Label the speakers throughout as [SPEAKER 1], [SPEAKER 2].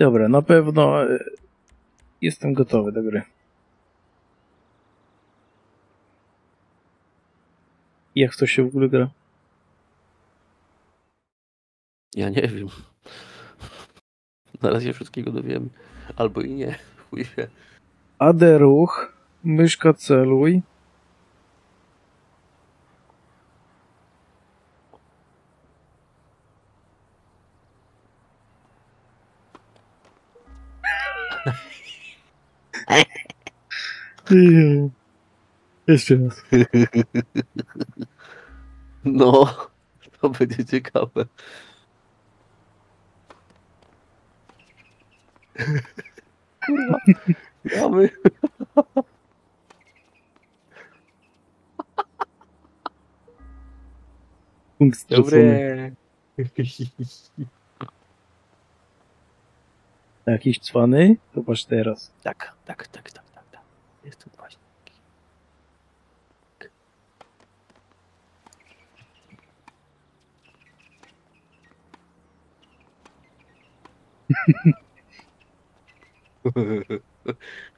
[SPEAKER 1] Dobra, na pewno e, jestem gotowy do gry. Jak to się w ogóle gra?
[SPEAKER 2] Ja nie wiem. Na razie wszystkiego dowiemy. Albo i nie. Chuj wie.
[SPEAKER 1] AD ruch, myszka celuj. Jeszcze raz.
[SPEAKER 2] No, to będzie ciekawe. Kurwa. Gramy.
[SPEAKER 1] Punkt stracony.
[SPEAKER 2] Dobre.
[SPEAKER 1] Jakiś cwany? Zobacz teraz.
[SPEAKER 2] Tak, tak, tak, tak, tak, tak. Jest tu właśnie.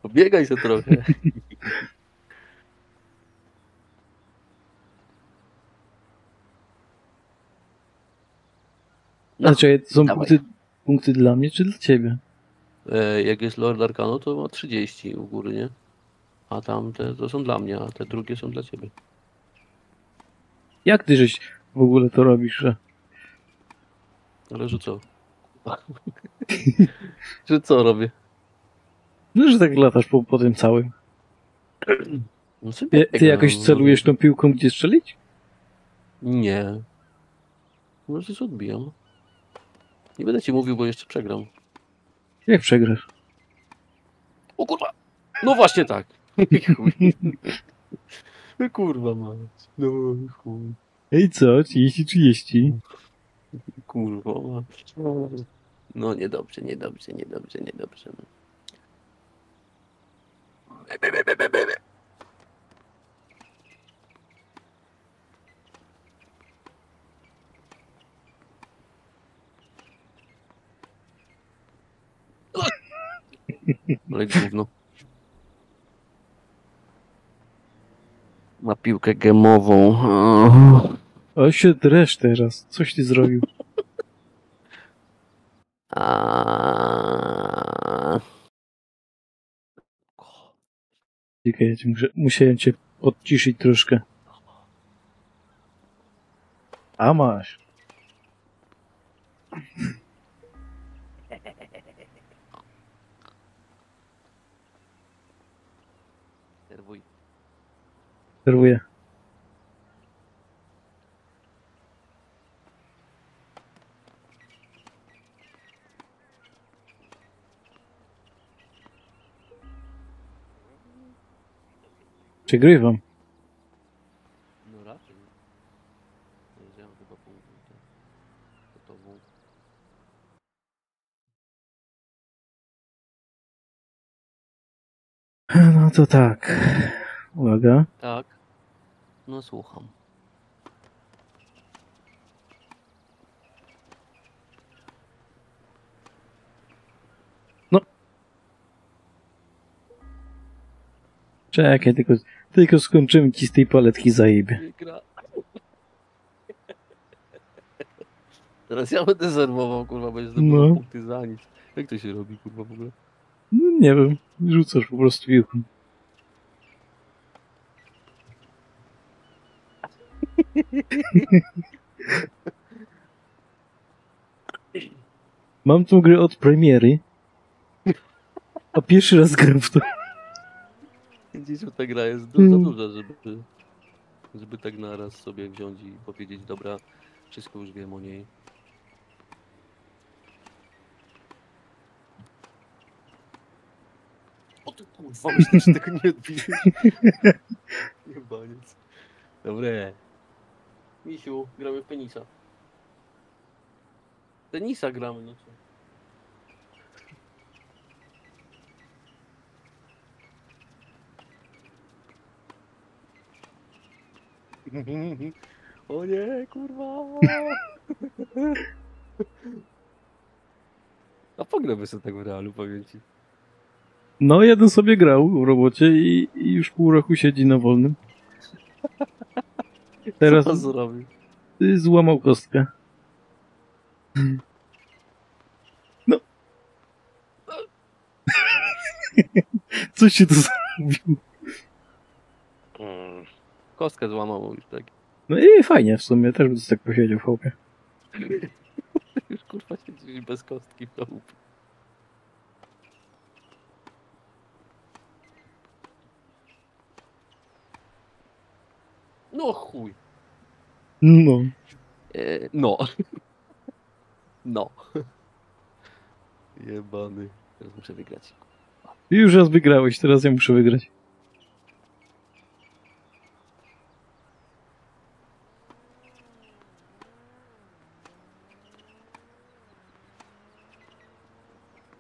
[SPEAKER 2] Pobiegaj się trochę. No,
[SPEAKER 1] Znaczy, to są punkty, punkty dla mnie czy dla ciebie?
[SPEAKER 2] E, jak jest Lord Arcano, to ma 30 u góry, nie? A tam te to są dla mnie, a te drugie są dla ciebie.
[SPEAKER 1] Jak ty żeś w ogóle to robisz, że
[SPEAKER 2] Ale że co? że co robię?
[SPEAKER 1] no, że tak latasz po, po tym całym?
[SPEAKER 2] No sobie
[SPEAKER 1] Ty, ty jakoś
[SPEAKER 2] no.
[SPEAKER 1] celujesz tą piłką gdzie strzelić?
[SPEAKER 2] Nie. Może się odbijam. Nie będę ci mówił, bo jeszcze przegram.
[SPEAKER 1] Jak przegrasz?
[SPEAKER 2] O kurwa! No właśnie tak. No kurwa mać. No chuj.
[SPEAKER 1] Ej co? 30-30?
[SPEAKER 2] Kurwa mać. No niedobrze, niedobrze, niedobrze, niedobrze. Ale gówno. Ma piłkę gemową.
[SPEAKER 1] O się dresz teraz. Coś ty zrobił.
[SPEAKER 2] A...
[SPEAKER 1] Czekaj, ja muszę, musiałem cię odciszyć troszkę. A masz.
[SPEAKER 2] Serwuj.
[SPEAKER 1] Serwuję. Przegrywam.
[SPEAKER 2] No raczej. Wziąłem chyba pół minuty. Gotową.
[SPEAKER 1] No to tak. Uwaga.
[SPEAKER 2] Tak. No słucham.
[SPEAKER 1] Czekaj, tylko, tylko skończymy ci z tej paletki zajebie.
[SPEAKER 2] Teraz ja będę serwował, kurwa, bo jest
[SPEAKER 1] No.
[SPEAKER 2] no. punkty za nic. Jak to się robi, kurwa, w ogóle?
[SPEAKER 1] No nie wiem, rzucasz po prostu piłką. Mam tą grę od premiery. A pierwszy raz gram w to.
[SPEAKER 2] Że ta gra jest du- za
[SPEAKER 1] Mm.
[SPEAKER 2] duża, żeby, żeby tak naraz sobie wziąć i powiedzieć, dobra, wszystko już wiem o niej. O ty kurwa, myślę, że tego nie odbijesz. Jebaniec. Dobre. Misiu, gramy w penisa. Tenisa gramy, no co? O nie, kurwa. A Pograłby sobie tak w realu, powiem ci.
[SPEAKER 1] No, jeden sobie grał w robocie i, i już pół roku siedzi na wolnym. Teraz
[SPEAKER 2] Co zrobił?
[SPEAKER 1] y, złamał kostkę. No. Coś się tu zrobił.
[SPEAKER 2] Kostkę złamał już tak.
[SPEAKER 1] No i fajnie w sumie, też bym tak posiedział w chłopie.
[SPEAKER 2] Już kurwa siedzisz bez kostki w domu. No chuj.
[SPEAKER 1] No.
[SPEAKER 2] E, no. No. Jebany. Teraz muszę wygrać.
[SPEAKER 1] Już raz wygrałeś, teraz ja muszę wygrać.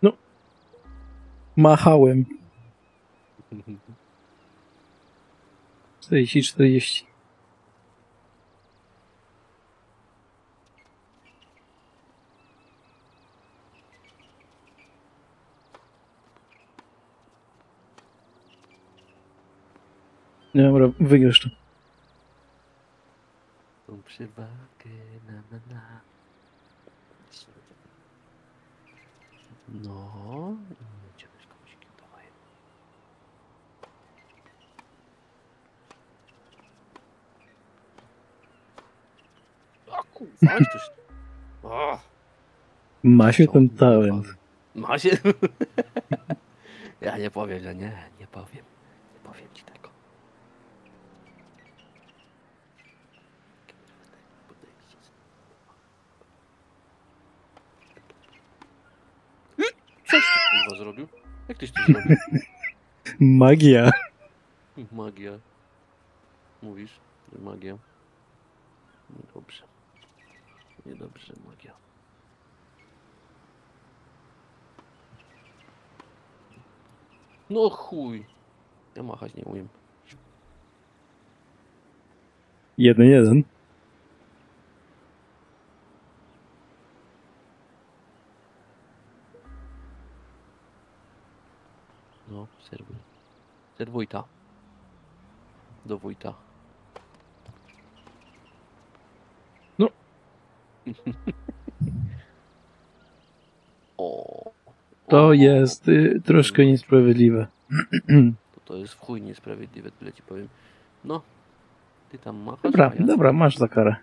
[SPEAKER 1] No. Machałem. 40, 40. Dobra, wygrasz to.
[SPEAKER 2] Tą przewagę na na na. No. Z komuś kurwa. O,
[SPEAKER 1] Ma się ten talent.
[SPEAKER 2] Ma się? ja nie powiem, że nie, nie powiem. Nie powiem ci tego. Coś ty kurwa zrobił? Jak tyś to zrobił?
[SPEAKER 1] Magia.
[SPEAKER 2] Magia. Mówisz, magia. Niedobrze. Niedobrze, magia. No chuj. Ja machać nie umiem.
[SPEAKER 1] Jeden, jeden.
[SPEAKER 2] No, serwuj. Serwuj ta. Do wójta.
[SPEAKER 1] No.
[SPEAKER 2] o.
[SPEAKER 1] To jest y, troszkę niesprawiedliwe.
[SPEAKER 2] To, to jest w chuj niesprawiedliwe, tyle ci powiem. No. Ty tam machasz,
[SPEAKER 1] Dobra,
[SPEAKER 2] ja...
[SPEAKER 1] dobra, masz za karę.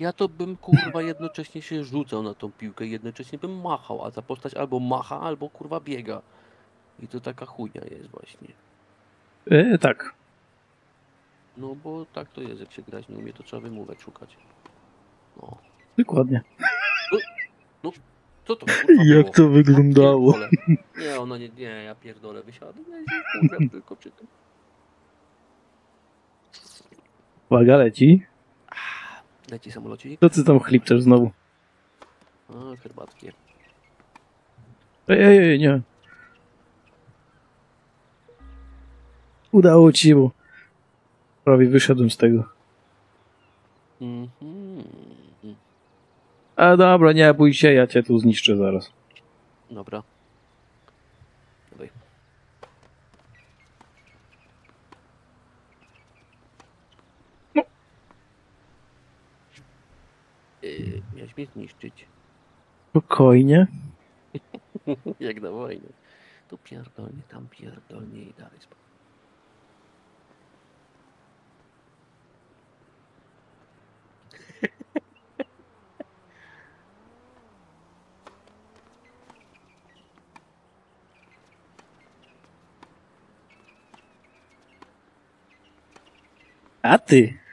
[SPEAKER 2] Ja to bym kurwa jednocześnie się rzucał na tą piłkę, jednocześnie bym machał, a ta postać albo macha, albo kurwa biega. I to taka chujnia jest właśnie.
[SPEAKER 1] E, tak.
[SPEAKER 2] No bo tak to jest, jak się grać nie umie, to trzeba wymówek szukać. No.
[SPEAKER 1] Dokładnie.
[SPEAKER 2] Co to kurwa było?
[SPEAKER 1] Jak to wyglądało?
[SPEAKER 2] Nie, ona nie, nie, ja pierdolę, wysiadłem, ja się kurwa tylko przy tym.
[SPEAKER 1] Uwaga, leci.
[SPEAKER 2] Leci samolocik.
[SPEAKER 1] Co ty tam chlipczesz znowu?
[SPEAKER 2] A, herbatkie.
[SPEAKER 1] Ej, ej, ej, nie. Udało ci się, bo prawie wyszedłem z tego.
[SPEAKER 2] Mhm.
[SPEAKER 1] A dobra, nie bój się, ja cię tu zniszczę zaraz.
[SPEAKER 2] Dobra. Dawaj.
[SPEAKER 1] No.
[SPEAKER 2] Miałeś mnie zniszczyć.
[SPEAKER 1] Spokojnie.
[SPEAKER 2] Jak na wojnie. Tu pierdolnie, tam pierdolnie i dalej spokojnie.
[SPEAKER 1] A ty?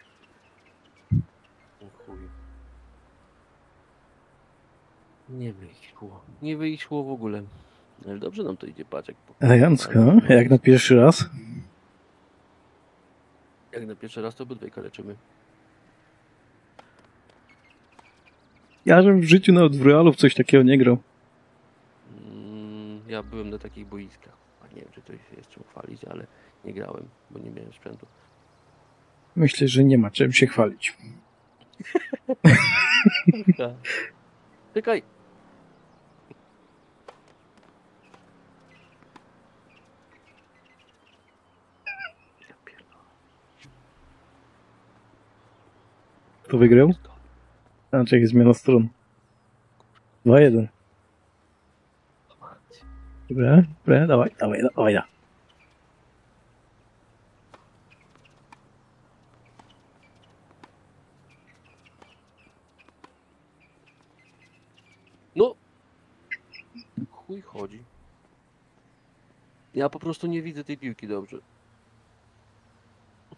[SPEAKER 2] Nie wyszło. Nie wyszło w ogóle. Ale dobrze nam to idzie, paczek.
[SPEAKER 1] Elegancko, jak na pierwszy raz.
[SPEAKER 2] Jak na pierwszy raz to obydwaj kaleczymy.
[SPEAKER 1] Ja żebym w życiu nawet w realu w coś takiego nie grał.
[SPEAKER 2] Mm, Ja byłem na takich boiskach. A nie wiem, czy to się jest czym chwalić, ale nie grałem, bo nie miałem sprzętu.
[SPEAKER 1] Myślę, że nie ma czym się chwalić.
[SPEAKER 2] Tak. Czekaj.
[SPEAKER 1] Kto wygrał? A, czekaj, zmiana stron. 2-1. Dobra, dobra, dawaj, dawaj, dawaj, da.
[SPEAKER 2] No. Chuj chodzi. Ja po prostu nie widzę tej piłki dobrze.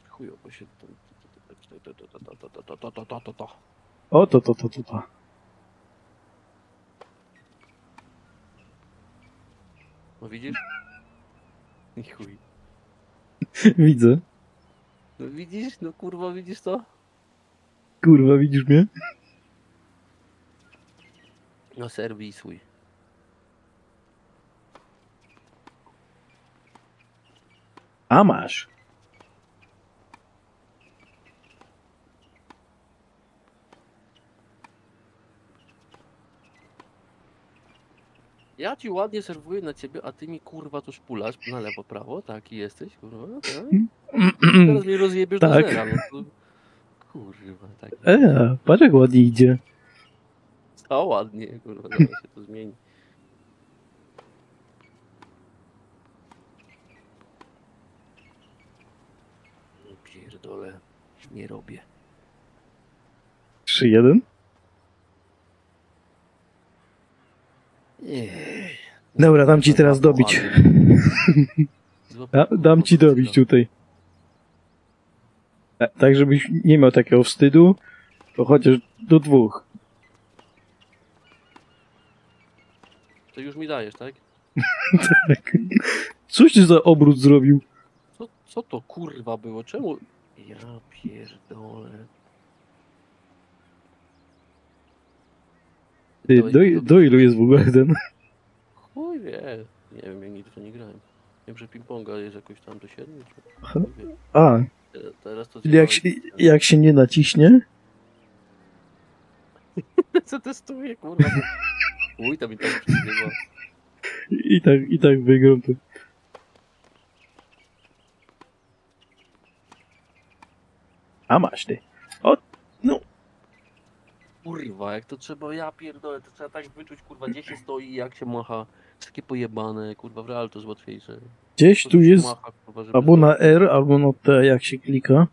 [SPEAKER 2] Chujowo się to... to- to- to- to- to- to- to- to- to- to-.
[SPEAKER 1] O, to, to, to, to, to.
[SPEAKER 2] No widzisz? I chuj.
[SPEAKER 1] Widzę.
[SPEAKER 2] No widzisz? No kurwa, widzisz to?
[SPEAKER 1] Kurwa, widzisz mnie?
[SPEAKER 2] No serwisuj.
[SPEAKER 1] A masz.
[SPEAKER 2] Ja ci ładnie serwuję na ciebie, a ty mi kurwa tu szpulasz na lewo, prawo, taki jesteś, kurwa, tak? Teraz mnie rozjebiesz
[SPEAKER 1] Tak.
[SPEAKER 2] do zera, no to... Kurwa, tak.
[SPEAKER 1] E, patrz jak ładnie idzie.
[SPEAKER 2] O, ładnie, kurwa, zaraz się to zmieni. Pierdolę, nie robię.
[SPEAKER 1] 3-1. Dobra, dam ci teraz dobić. Da, dam ci dobić tutaj. E, Tak, żebyś nie miał takiego wstydu, to chociaż do dwóch.
[SPEAKER 2] To już mi dajesz, tak?
[SPEAKER 1] Tak. Coś ty za obrót zrobił?
[SPEAKER 2] Co, co to kurwa było? Czemu? Ja pierdolę.
[SPEAKER 1] Ty, do, do ilu jest w ogóle ten?
[SPEAKER 2] Chuj wie. Nie wiem, ja nigdy to nie grałem. Wiem, że ping-ponga jest jakoś tam do 7. Czy...
[SPEAKER 1] Aha.
[SPEAKER 2] chuj wie.
[SPEAKER 1] A,
[SPEAKER 2] Te- Teraz to
[SPEAKER 1] jak się, jak się nie naciśnie,
[SPEAKER 2] Co testuję, kurwa. Uj, tam i tak przegrywa.
[SPEAKER 1] i tak, i tak wygram to. A masz ty. No,
[SPEAKER 2] Kurwa, jak to trzeba, ja pierdolę, to trzeba tak wyczuć, kurwa, gdzie się stoi i jak się macha. Takie pojebane, kurwa, w real to jest łatwiejsze.
[SPEAKER 1] gdzieś tu jest
[SPEAKER 2] Macha, kurwa,
[SPEAKER 1] albo na. R, albo na T, jak się klika,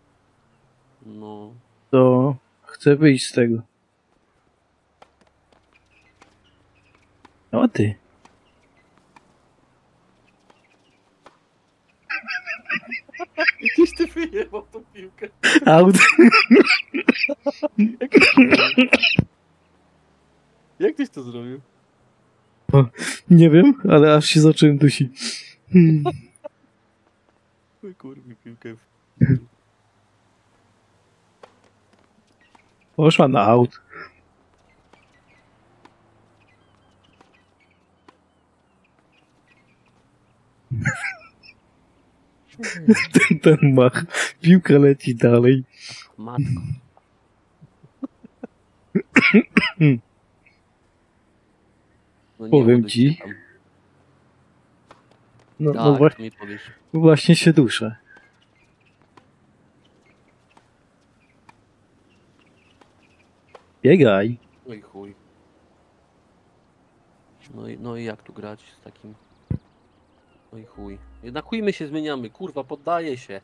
[SPEAKER 2] No,
[SPEAKER 1] to chcę wyjść z tego. O ty.
[SPEAKER 2] Gdzieś ty wyjebał tą piłkę.
[SPEAKER 1] Out.
[SPEAKER 2] Jak tyś to zrobił?
[SPEAKER 1] Nie wiem, ale aż się zacząłem dusić. Hmm.
[SPEAKER 2] Oj, kurwa, piłkę.
[SPEAKER 1] Poszła na aut. Ten, ten mach. Piłka leci dalej.
[SPEAKER 2] Matko. No nie
[SPEAKER 1] Powiem ci.
[SPEAKER 2] tam.
[SPEAKER 1] No,
[SPEAKER 2] Tak,
[SPEAKER 1] no właśnie, właśnie się duszę. Biegaj.
[SPEAKER 2] No i chuj. No i, no i jak tu grać z takim... I chuj. Jednak chuj my się zmieniamy, kurwa, poddaję się.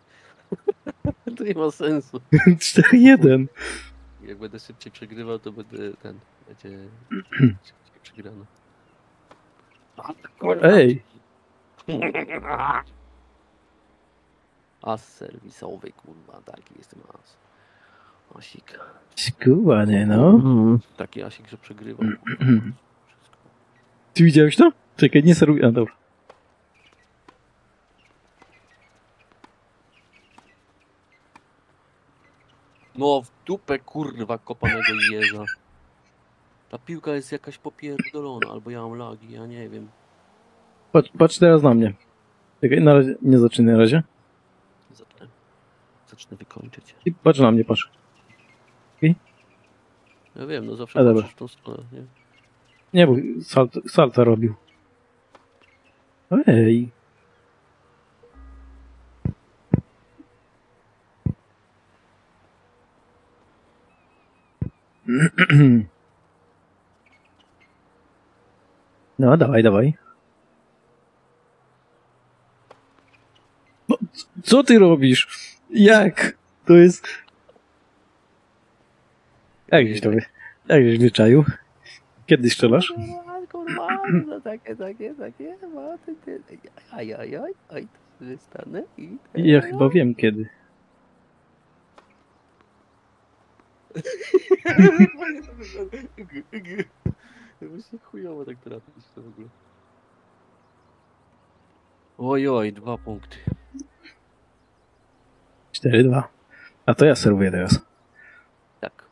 [SPEAKER 2] to nie ma sensu.
[SPEAKER 1] 4-1.
[SPEAKER 2] Jak będę szybciej przegrywał, to będę ten... Będzie szybciej przegrany.
[SPEAKER 1] Ej.
[SPEAKER 2] As serwisowy, kurwa, taki jestem as. Asik.
[SPEAKER 1] Skubany, no.
[SPEAKER 2] Taki asik, że przegrywał. kurwa.
[SPEAKER 1] Ty widziałeś to? Czekaj, nie seruj. A, dobra.
[SPEAKER 2] No w dupę kurwa kopanego jeża. Ta piłka jest jakaś popierdolona, albo ja mam lagi, ja nie wiem.
[SPEAKER 1] Patrz, patrz teraz na mnie. Czekaj, na razie, nie zaczynaj na razie.
[SPEAKER 2] Zatem. zacznę wykończyć.
[SPEAKER 1] I patrz na mnie, patrz.
[SPEAKER 2] Ja wiem, no zawsze patrzysz w tą stronę, nie?
[SPEAKER 1] Nie, bo salt, salta robił. Ej. No, dawaj, dawaj. No, co ty robisz? Jak? To jest... Jak żeś to wy... Jak żeś wyczaił? Kiedy strzelasz?
[SPEAKER 2] Kurwa, kurwa, no takie, takie, takie, ma, ty, ty, aj, aj, aj, aj, wystanę i...
[SPEAKER 1] Ja chyba wiem kiedy.
[SPEAKER 2] Właśnie chujowo tak trafić to w ogóle. Oj, oj, dwa punkty.
[SPEAKER 1] 4-2. A to ja serwuję teraz.
[SPEAKER 2] Tak.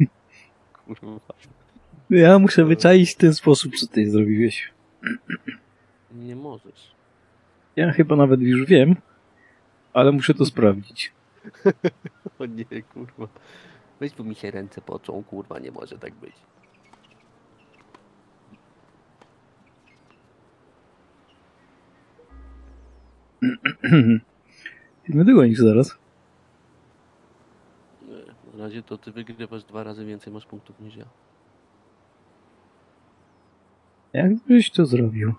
[SPEAKER 2] Kurwa.
[SPEAKER 1] Ja muszę wyczaić ten sposób, co ty zrobiłeś.
[SPEAKER 2] Nie możesz.
[SPEAKER 1] Ja chyba nawet już wiem, ale muszę to sprawdzić.
[SPEAKER 2] O nie, kurwa. Weź, bo mi się ręce pocą, kurwa, nie może tak być.
[SPEAKER 1] My dogonisz zaraz.
[SPEAKER 2] Nie, Na razie to ty wygrywasz dwa razy więcej masz punktów niż ja.
[SPEAKER 1] Jak byś to zrobił?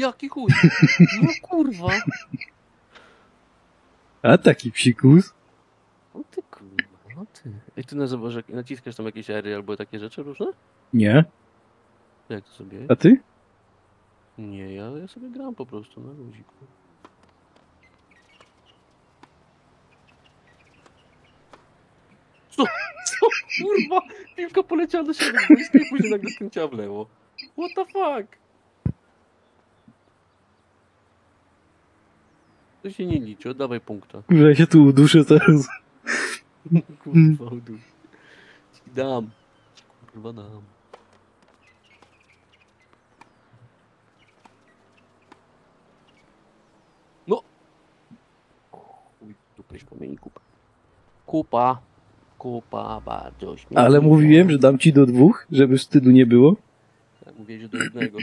[SPEAKER 2] Jaki chuj? No kurwa.
[SPEAKER 1] A taki psikus?
[SPEAKER 2] O ty kurwa, no ty. I ty jak naciskasz tam jakieś ery albo takie rzeczy różne?
[SPEAKER 1] Nie.
[SPEAKER 2] Jak to sobie?
[SPEAKER 1] A ty?
[SPEAKER 2] Nie, ja, ja sobie gram po prostu na luziku. Co? Co? Kurwa! Piłka poleciała do siebie i później nagle skręciła w lewo. What the fuck? To się nie liczy, oddawaj punkta.
[SPEAKER 1] Kurwa, ja się tu uduszę teraz.
[SPEAKER 2] Kurwa. Ci dam. Kurwa dam. No! Chuj, kamieni kupa. Kupa. Kupa bardzo śmieszna.
[SPEAKER 1] Ale mówiłem, że dam ci do dwóch, żeby wstydu nie było.
[SPEAKER 2] Tak, mówię, że do jednego.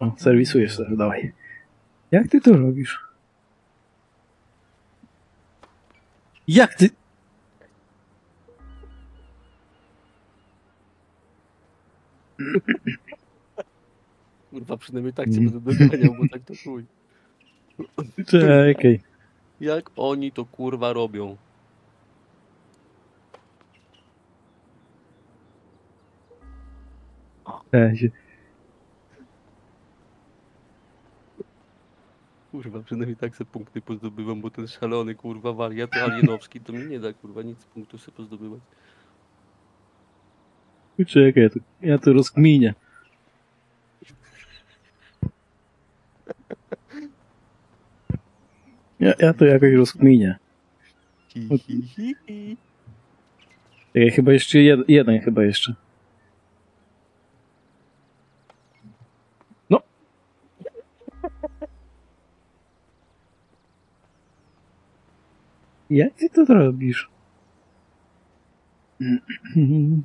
[SPEAKER 1] O, serwisujesz teraz, dawaj. Jak ty to robisz? Jak ty...
[SPEAKER 2] Kurwa, przynajmniej tak cię będę doganiał, bo tak to chuj.
[SPEAKER 1] Czekaj.
[SPEAKER 2] Jak oni to kurwa robią?
[SPEAKER 1] Ja się...
[SPEAKER 2] Kurwa, przynajmniej tak se punkty pozdobywam, bo ten szalony kurwa wariat alienowski to mi nie da kurwa nic punktów sobie pozdobywać.
[SPEAKER 1] Czekaj, ja to, ja to rozkminię. Ja, ja to jakoś rozkminię.
[SPEAKER 2] Hi, hi, hi, hi.
[SPEAKER 1] Czekaj, chyba jeszcze jed, jeden chyba jeszcze. Jak ty to robisz?
[SPEAKER 2] Mm.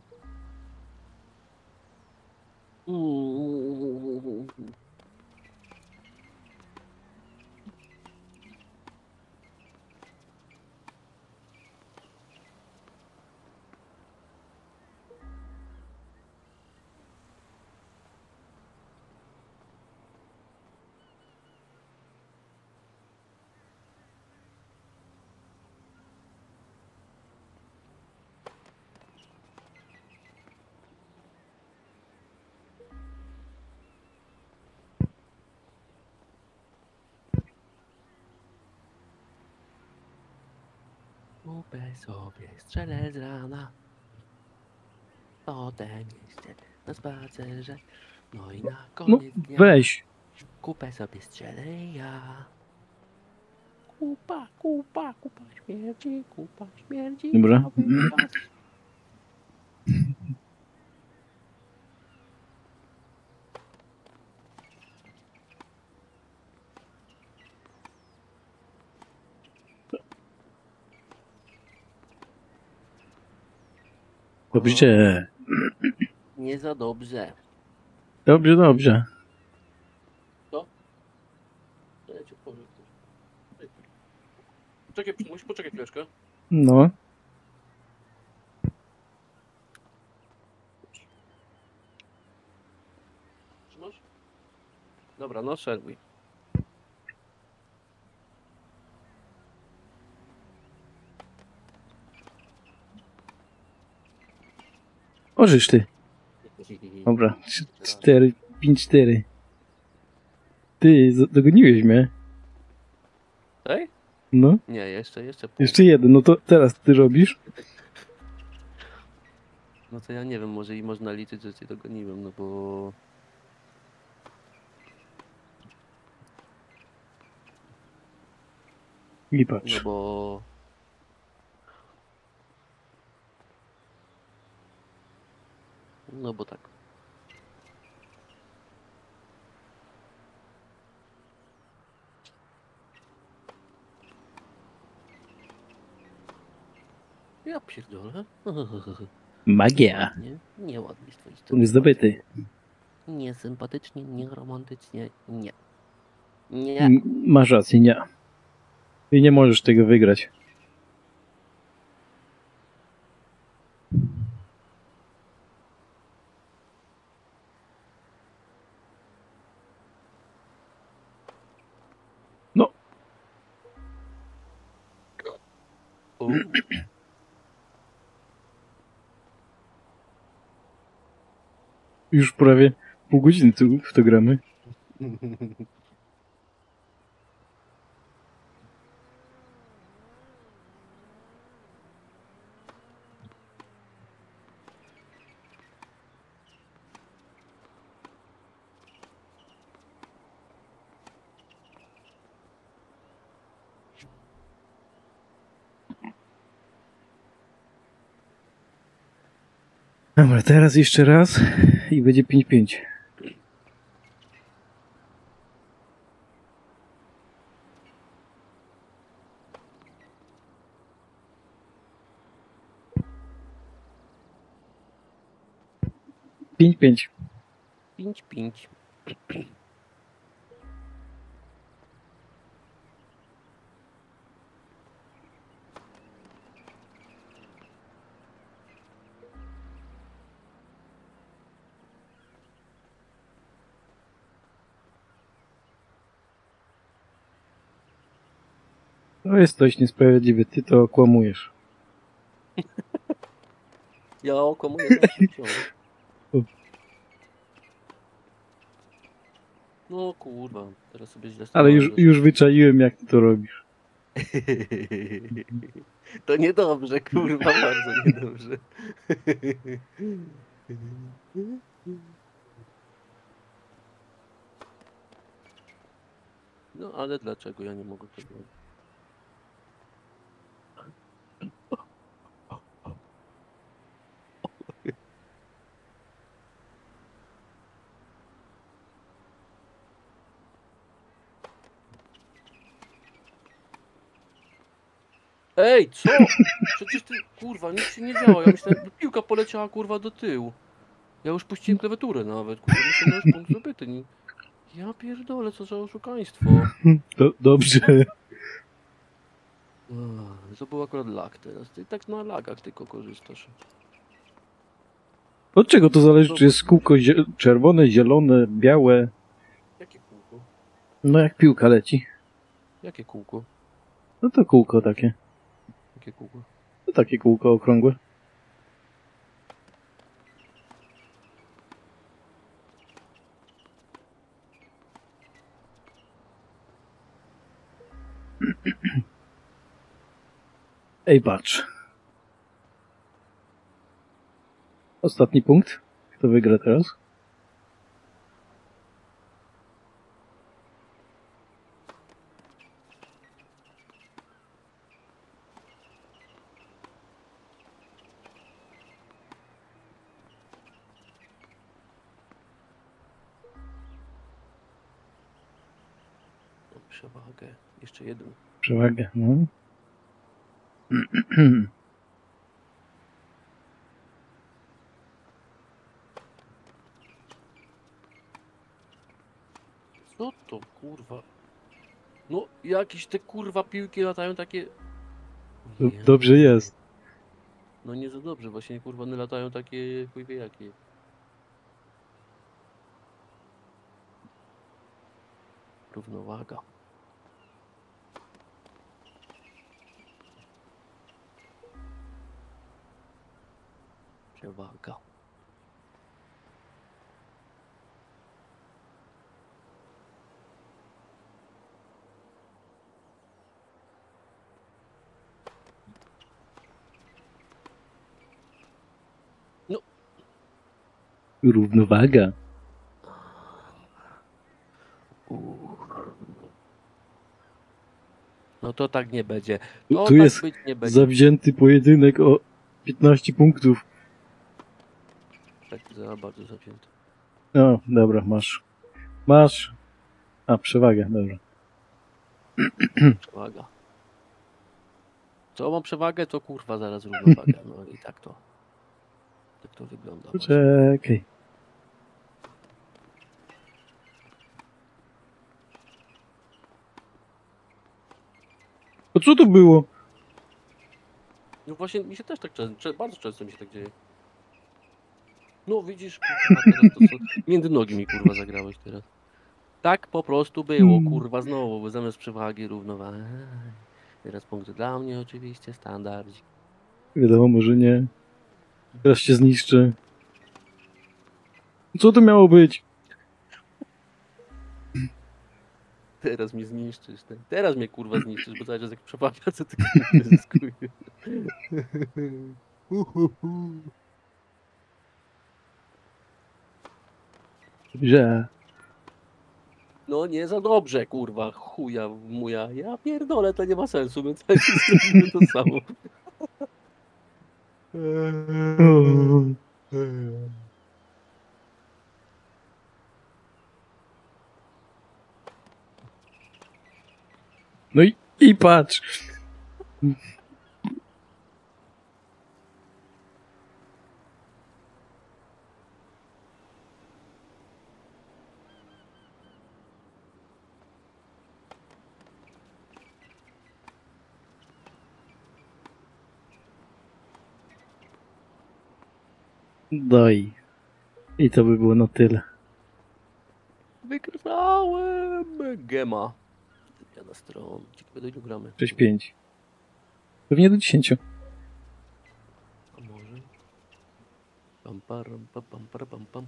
[SPEAKER 2] Kupę sobie strzelę z rana. Potem jeszcze na spacerze. No i na
[SPEAKER 1] No
[SPEAKER 2] koniec dnia
[SPEAKER 1] weź.
[SPEAKER 2] kupę sobie strzelę ja. Kupa, kupa, kupa śmierci, kupa śmierci.
[SPEAKER 1] Dobra.
[SPEAKER 2] cały
[SPEAKER 1] Dobrze.
[SPEAKER 2] Nie za dobrze.
[SPEAKER 1] Dobrze, dobrze.
[SPEAKER 2] Ja ci powiem. Czekaj, musisz poczekać chwileczkę.
[SPEAKER 1] No.
[SPEAKER 2] Trzymasz? Dobra, no szeruj.
[SPEAKER 1] Ożysz ty. Dobra. 4, 5, 4. Ty, dogoniłeś mnie.
[SPEAKER 2] Ej?
[SPEAKER 1] No.
[SPEAKER 2] Nie, jeszcze, jeszcze pół.
[SPEAKER 1] Jeszcze jeden. No to teraz ty robisz.
[SPEAKER 2] No to ja nie wiem, może i można liczyć, że cię dogoniłem, no bo...
[SPEAKER 1] I
[SPEAKER 2] No
[SPEAKER 1] patrz.
[SPEAKER 2] bo... No bo tak. Ja pierdolę.
[SPEAKER 1] Magia.
[SPEAKER 2] Nie, nieładnie z twojej strony.
[SPEAKER 1] Zdobyty.
[SPEAKER 2] Nie sympatycznie, nie romantycznie, nie. Nie.
[SPEAKER 1] M- Masz rację, nie. Ty nie możesz tego wygrać. Już prawie pół godziny tu w to gramy. Dobra, teraz jeszcze raz i będzie 5-5. Pięć, pięć.
[SPEAKER 2] Pięć, pięć.
[SPEAKER 1] To jest dość niesprawiedliwe, ty to okłamujesz.
[SPEAKER 2] Ja okłamuję. No kurwa, teraz sobie źle
[SPEAKER 1] Ale już, już wyczaiłem, jak ty to robisz.
[SPEAKER 2] To niedobrze, kurwa, bardzo niedobrze. No ale dlaczego ja nie mogę tego robić? Ej, co? Przecież ty, kurwa, nic się nie działo. Ja myślałem, piłka poleciała, kurwa, do tyłu. Ja już puściłem klawiaturę nawet, kurwa, myślałem, że już punkt zdobyty. Nie- Ja pierdolę, co za oszukaństwo.
[SPEAKER 1] Do, dobrze.
[SPEAKER 2] Ach, To był akurat lag teraz. Ty tak na lagach tylko korzystasz.
[SPEAKER 1] Od czego to zależy, czy jest kółko zie- czerwone, zielone, białe?
[SPEAKER 2] Jakie kółko?
[SPEAKER 1] No jak piłka leci.
[SPEAKER 2] Jakie kółko?
[SPEAKER 1] No to kółko takie.
[SPEAKER 2] Jakie kółko?
[SPEAKER 1] No takie kółko okrągłe. Ej, patrz. Ostatni punkt. Kto wygra teraz?
[SPEAKER 2] Mam przewagę. Jeszcze jeden.
[SPEAKER 1] Przewagę, no.
[SPEAKER 2] Co to kurwa? No jakieś te kurwa piłki latają takie... Nie.
[SPEAKER 1] Dobrze jest.
[SPEAKER 2] No nie za dobrze, właśnie kurwa one latają takie chuj wie jakie. Równowaga. Przewaga.
[SPEAKER 1] Równowaga.
[SPEAKER 2] Uuu. No to tak nie będzie. To
[SPEAKER 1] tu
[SPEAKER 2] tak
[SPEAKER 1] jest
[SPEAKER 2] być nie będzie.
[SPEAKER 1] zawzięty pojedynek o 15 punktów.
[SPEAKER 2] Tak za bardzo zawzięty.
[SPEAKER 1] No, dobra, masz. Masz. A, przewagę, dobra.
[SPEAKER 2] Przewaga. Co mam przewagę, to kurwa zaraz równowaga. No i tak to. Tak to wygląda. właśnie.
[SPEAKER 1] Czekaj. A co to było?
[SPEAKER 2] No właśnie mi się też tak często, bardzo często mi się tak dzieje. No widzisz, kurwa, teraz to co, między nogi mi kurwa zagrałeś teraz. Tak po prostu było,
[SPEAKER 1] Hmm.
[SPEAKER 2] kurwa, znowu, bo zamiast przewagi równowaga. Teraz punkty dla mnie oczywiście, standardzik.
[SPEAKER 1] Wiadomo, może nie. Teraz cię zniszczę. Co to miało być?
[SPEAKER 2] Teraz mnie zniszczysz. tak. Teraz mnie kurwa zniszczysz, bo cały czas jak przewaga, co ty kurwa zyskujesz.
[SPEAKER 1] Że.
[SPEAKER 2] No nie za dobrze, kurwa, chuja, muja. Ja pierdolę, to nie ma sensu, więc zrobimy to samo.
[SPEAKER 1] No i, i patrz. Daj. I to by było na tyle.
[SPEAKER 2] Wygrałem! Gema. Ja na stronę. Ciekawe do ilu gramy.
[SPEAKER 1] 6-5. Pewnie do 10.
[SPEAKER 2] A może? Pam, pam, pam, para, pam, pam.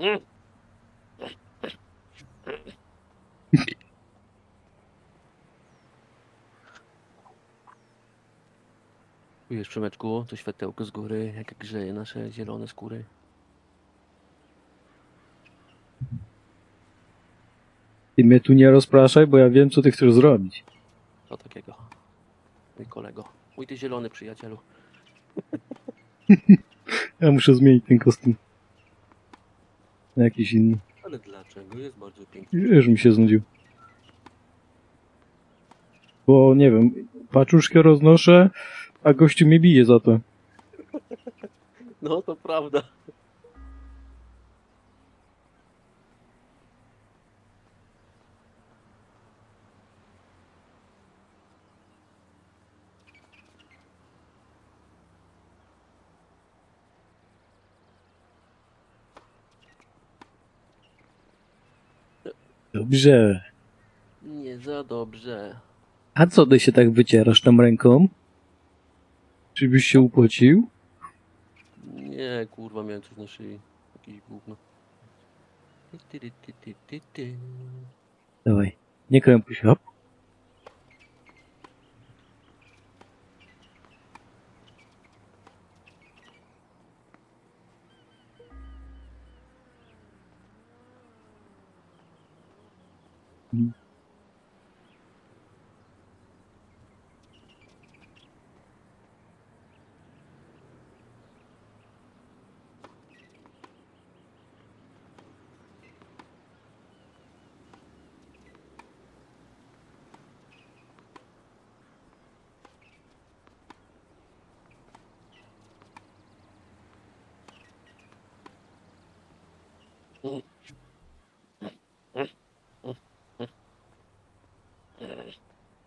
[SPEAKER 2] Mm. Czujesz, Przemeczku, to światełko z góry, jak grzeje nasze zielone skóry.
[SPEAKER 1] Ty mnie tu nie rozpraszaj, bo ja wiem, co ty chcesz zrobić.
[SPEAKER 2] Co takiego? Mój kolego. Mój ty zielony przyjacielu.
[SPEAKER 1] Ja muszę zmienić ten kostium. Na jakiś inny.
[SPEAKER 2] Ale dlaczego? Jest bardzo piękny.
[SPEAKER 1] Już mi się znudził. Bo nie wiem, paczuszkę roznoszę, a gościu mnie bije za to.
[SPEAKER 2] No to prawda.
[SPEAKER 1] Dobrze.
[SPEAKER 2] Nie za dobrze.
[SPEAKER 1] A co ty się tak wycierasz tą ręką? Czy byś się upocił?
[SPEAKER 2] Nie, kurwa, miałem coś na szyi. Jakieś gówno. Ty, ty, ty, ty, ty, ty.
[SPEAKER 1] Dawaj. Nie krępuj się, hop. Mm.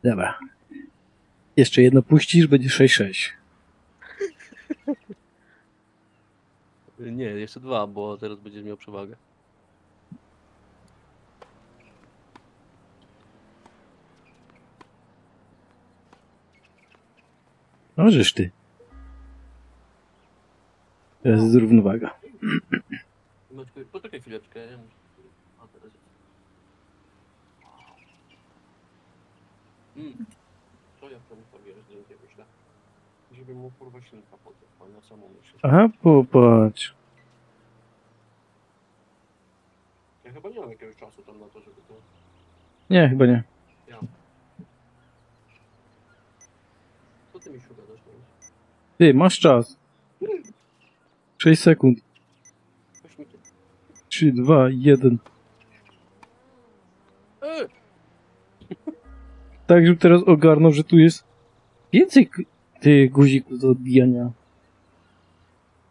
[SPEAKER 1] Dobra. Jeszcze jedno puścisz, będzie 6-6.
[SPEAKER 2] Nie, jeszcze dwa, bo teraz będziesz miał przewagę.
[SPEAKER 1] Możesz ty. Teraz jest równowaga.
[SPEAKER 2] Maćku, poczekaj chwileczkę. ja A, teraz jest. Mm. To ja tam pobierę zdjęcie, myślę. Żeby mu kurwa silnika potem, na samą myśl.
[SPEAKER 1] Aha, popatrz.
[SPEAKER 2] Ja chyba nie mam jakiegoś czasu tam na to, żeby to...
[SPEAKER 1] Nie, chyba nie.
[SPEAKER 2] Co ty mi się gadasz teraz?
[SPEAKER 1] Ty, masz czas. 6 sekund.
[SPEAKER 2] Weź mi to.
[SPEAKER 1] 3, 2, 1.
[SPEAKER 2] Ej!
[SPEAKER 1] Tak, żeby teraz ogarnął, że tu jest więcej tych guzików do odbijania.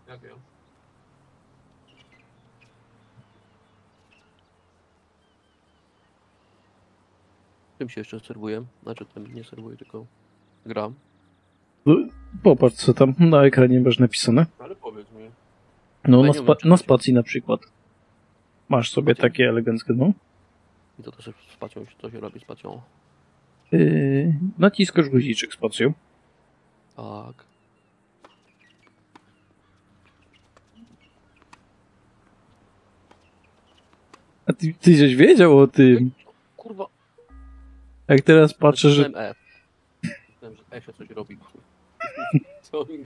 [SPEAKER 2] Jak ja? Tym się jeszcze serwuję. Znaczy tym nie serwuję, tylko gram.
[SPEAKER 1] No, Popatrz, co tam na ekranie masz napisane.
[SPEAKER 2] Ale powiedz mi.
[SPEAKER 1] No,
[SPEAKER 2] Ja
[SPEAKER 1] na, spa- na spacji na przykład. Masz sobie
[SPEAKER 2] Spacja?
[SPEAKER 1] takie eleganckie, no.
[SPEAKER 2] I to też z pacją, się- co się robi z pacją.
[SPEAKER 1] Yy, naciskasz guziczek spacją.
[SPEAKER 2] Tak.
[SPEAKER 1] A ty, ty żeś wiedział o tym.
[SPEAKER 2] Kurwa.
[SPEAKER 1] Jak teraz patrzę, że...
[SPEAKER 2] E. Myślałem, że E się coś robi. Co mi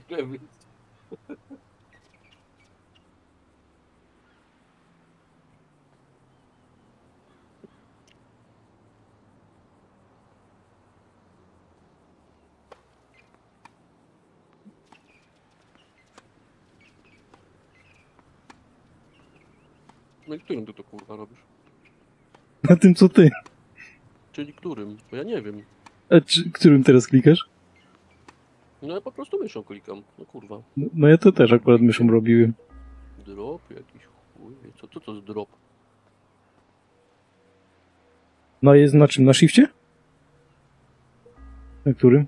[SPEAKER 2] No i którym ty to kurwa robisz?
[SPEAKER 1] Na tym, co ty.
[SPEAKER 2] Czyli którym? Bo ja nie wiem.
[SPEAKER 1] A czy, którym teraz klikasz?
[SPEAKER 2] No ja po prostu myszą klikam. No kurwa.
[SPEAKER 1] No, no ja to też akurat myszą robiłem.
[SPEAKER 2] Drop jakiś chuj. Co to, to jest drop?
[SPEAKER 1] No jest na czym? Na shifcie? Na którym?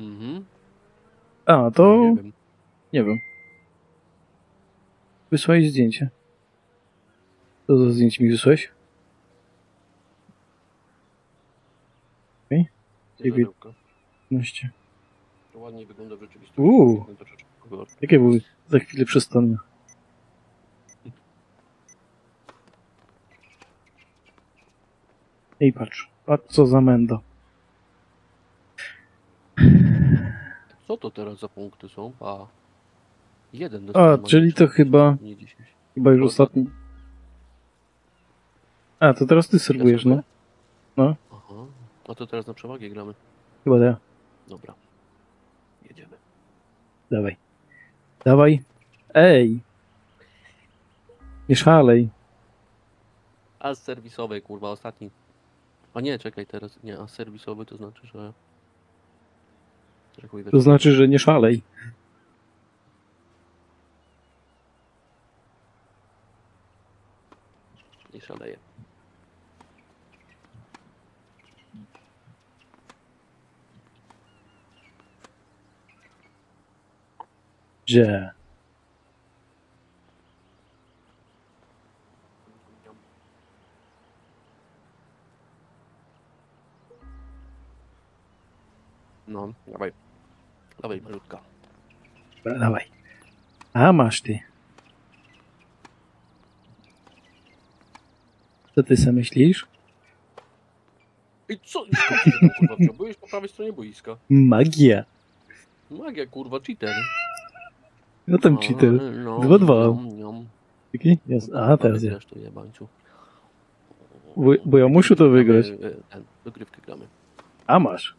[SPEAKER 2] Mhm.
[SPEAKER 1] A, to...
[SPEAKER 2] Nie wiem.
[SPEAKER 1] Nie wiem. Wysłałeś zdjęcie. Co za zdjęcie mi wysłałeś? Ciebie-
[SPEAKER 2] zadziałka.
[SPEAKER 1] 15.
[SPEAKER 2] To ładniej wygląda w rzeczywistości.
[SPEAKER 1] Uuu. Jakie były? Za chwilę przestanę. Ej, patrz. Patrz, co za menda.
[SPEAKER 2] Co to teraz za punkty są? A. Jeden
[SPEAKER 1] A, czyli to chyba...
[SPEAKER 2] Nie 10.
[SPEAKER 1] Chyba już ostatni. A, to teraz ty serwujesz, no? No.
[SPEAKER 2] Aha. A to teraz na przewagę gramy.
[SPEAKER 1] Chyba ja.
[SPEAKER 2] Dobra. Jedziemy.
[SPEAKER 1] Dawaj. Dawaj. Ej! Nie szalej.
[SPEAKER 2] A z serwisowej, kurwa, ostatni. A nie, czekaj teraz. Nie, a serwisowy to znaczy, że...
[SPEAKER 1] To znaczy, że nie szalej.
[SPEAKER 2] Nie szaleję.
[SPEAKER 1] že
[SPEAKER 2] No, dávaj. Dávaj,
[SPEAKER 1] marutka. Dávaj. A máš ty. Co ty se myslíš?
[SPEAKER 2] I co? Kurwa, poprawić po pravé straně bojiska?
[SPEAKER 1] Magia.
[SPEAKER 2] Magia, kurva cheater.
[SPEAKER 1] No tam cheater.
[SPEAKER 2] No,
[SPEAKER 1] Dwa, dwa.
[SPEAKER 2] niom, niom.
[SPEAKER 1] Taki? Jest. A, teraz ja. Bo, bo ja muszę to wygrać.
[SPEAKER 2] Dogrywkę gramy.
[SPEAKER 1] A masz.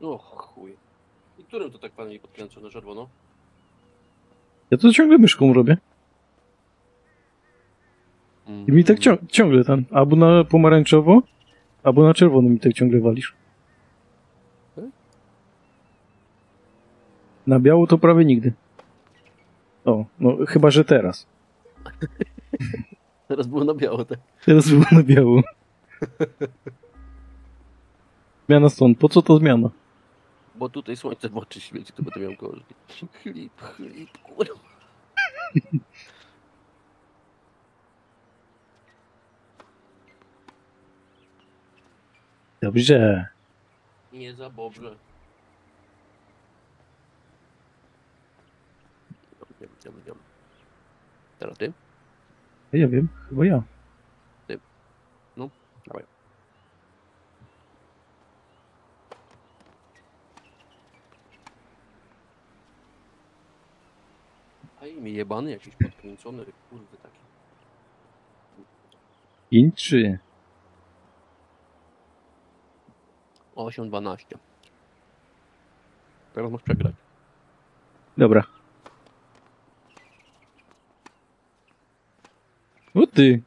[SPEAKER 2] O chuj. I którym to tak pani podkręca na czerwono?
[SPEAKER 1] Ja to ciągle myszką robię. I mi tak cią ciągle tam. Albo na pomarańczowo, albo na czerwono mi tak ciągle walisz. Na biało to prawie nigdy. O, no chyba, że teraz.
[SPEAKER 2] Teraz było na biało, tak?
[SPEAKER 1] Teraz było na biało. Zmiana stąd. Po co to zmiana?
[SPEAKER 2] Bo tutaj słońce w oczy świeci, to będę miał gorzej. Chlip, chlip, kurwa.
[SPEAKER 1] Dobrze.
[SPEAKER 2] Nie za dobrze. Wiem, wiem, wiem. Teraz ty?
[SPEAKER 1] Ja wiem, chyba ja.
[SPEAKER 2] Dawaj. A i mi jebany jakiś podkręcony, kurde taki.
[SPEAKER 1] 5-3.
[SPEAKER 2] 8-12. Teraz masz przegrać.
[SPEAKER 1] Dobra. O ty.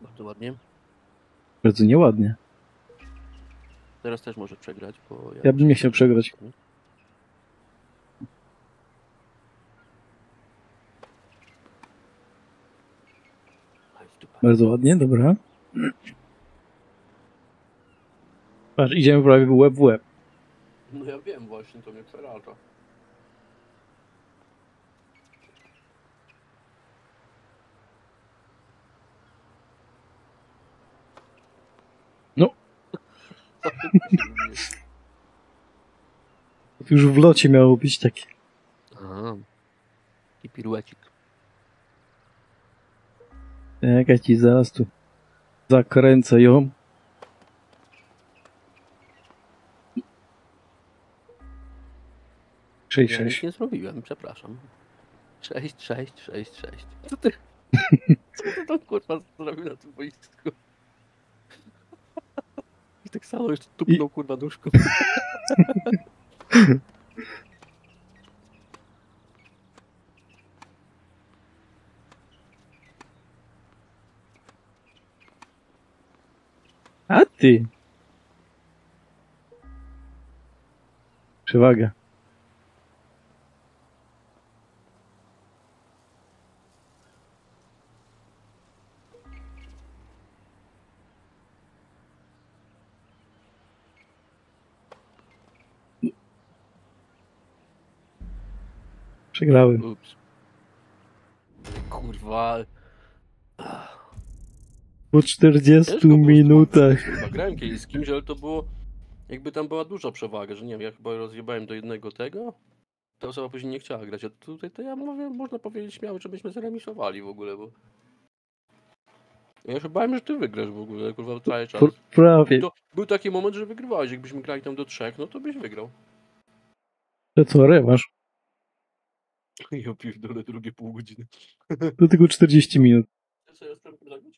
[SPEAKER 2] Bardzo ładnie.
[SPEAKER 1] Bardzo nieładnie.
[SPEAKER 2] Teraz też może przegrać, bo ja...
[SPEAKER 1] Ja bym nie chciał przegrać.
[SPEAKER 2] Aj, w dupę.
[SPEAKER 1] Bardzo ładnie, dobra. Patrz, idziemy prawie łeb w łeb.
[SPEAKER 2] No ja wiem właśnie, to mnie przeraża.
[SPEAKER 1] No. Już w locie miało być takie.
[SPEAKER 2] Aha. I piruecik.
[SPEAKER 1] Jak ja ci zaraz tu zakręcę ją. Sześć,
[SPEAKER 2] Ja nic
[SPEAKER 1] sześć.
[SPEAKER 2] nie zrobiłem, przepraszam. 6, 6, 6, 6. Co ty? Co ty tam kurwa zrobił na tym boisku? I tak samo jeszcze tupnął kurwa nóżką.
[SPEAKER 1] A ty. Przewaga. Przegrałem.
[SPEAKER 2] Ups. Kurwa.
[SPEAKER 1] Po 40
[SPEAKER 2] Ciężko było
[SPEAKER 1] minutach.
[SPEAKER 2] zobaczyć, Kurwa, grałem kiedyś z kimś, ale to było... Jakby tam była duża przewaga, że nie wiem, ja chyba rozjebałem do jednego tego. Ta osoba później nie chciała grać, a tutaj to ja mówię, można powiedzieć śmiało, żebyśmy zremisowali w ogóle, bo... Ja się bałem, że ty wygrasz w ogóle, kurwa, cały czas.
[SPEAKER 1] Pr- Prawie.
[SPEAKER 2] To był taki moment, że wygrywałeś. Jakbyśmy grali tam do trzech, no to byś wygrał.
[SPEAKER 1] To co, rewanż?
[SPEAKER 2] Ja pierdolę drugie pół godziny.
[SPEAKER 1] To tylko 40 minut.
[SPEAKER 2] Sobie następnym zagrać?